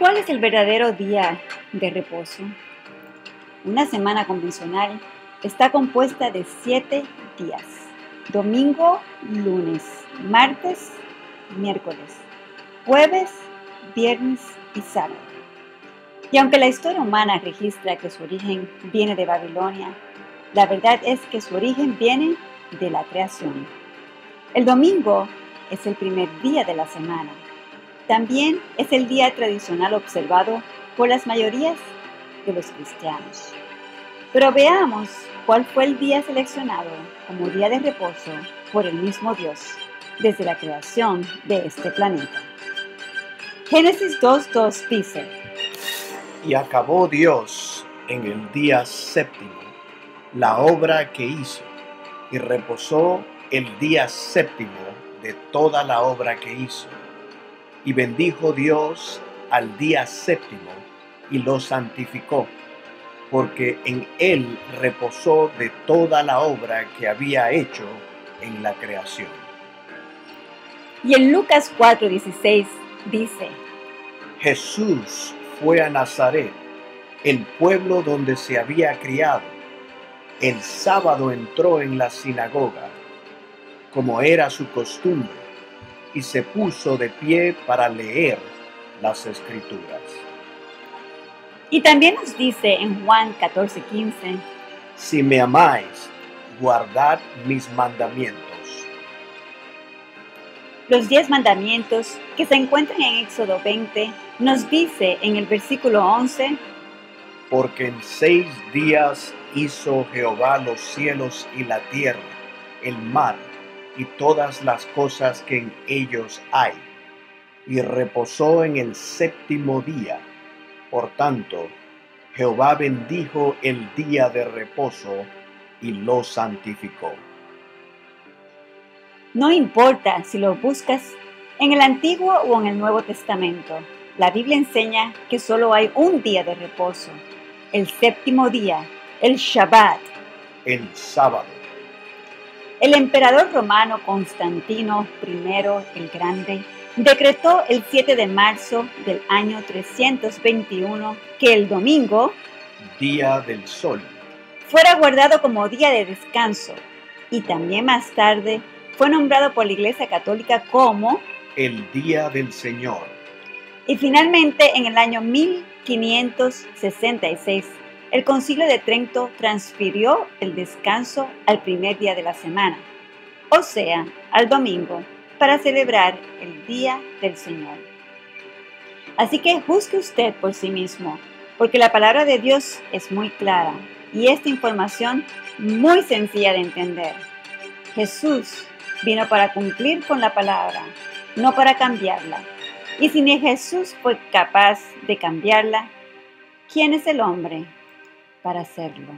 ¿Cuál es el verdadero día de reposo? Una semana convencional está compuesta de siete días. Domingo, lunes, martes, miércoles, jueves, viernes y sábado. Y aunque la historia humana registra que su origen viene de Babilonia, la verdad es que su origen viene de la creación. El domingo es el primer día de la semana. También es el día tradicional observado por las mayorías de los cristianos. Pero veamos cuál fue el día seleccionado como día de reposo por el mismo Dios desde la creación de este planeta. Génesis 2.2 dice, Y acabó Dios en el día séptimo la obra que hizo, y reposó el día séptimo de toda la obra que hizo. Y bendijo Dios al día séptimo y lo santificó, porque en él reposó de toda la obra que había hecho en la creación. Y en Lucas 4:16 dice, Jesús fue a Nazaret, el pueblo donde se había criado. El sábado entró en la sinagoga, como era su costumbre, y se puso de pie para leer las escrituras. Y también nos dice en Juan 14:15, Si me amáis, guardad mis mandamientos. Los diez mandamientos que se encuentran en Éxodo 20 nos dice en el versículo 11, Porque en seis días hizo Jehová los cielos y la tierra, el mar y todas las cosas que en ellos hay, y reposó en el séptimo día. Por tanto, Jehová bendijo el día de reposo y lo santificó. No importa si lo buscas en el Antiguo o en el Nuevo Testamento, la Biblia enseña que solo hay un día de reposo, el séptimo día, el Shabbat. El sábado. El emperador romano Constantino I el Grande decretó el 7 de marzo del año 321 que el domingo, Día del sol. fuera guardado como día de descanso y también más tarde fue nombrado por la Iglesia Católica como El día del Señor. y finalmente en el año 1566 el Concilio de Trento transfirió el descanso al primer día de la semana, o sea, al domingo, para celebrar el Día del Señor. Así que juzgue usted por sí mismo, porque la palabra de Dios es muy clara y esta información muy sencilla de entender. Jesús vino para cumplir con la palabra, no para cambiarla. Y si ni Jesús fue capaz de cambiarla, ¿quién es el hombre para hacerlo?